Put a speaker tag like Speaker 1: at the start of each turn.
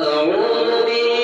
Speaker 1: أعوذ بالله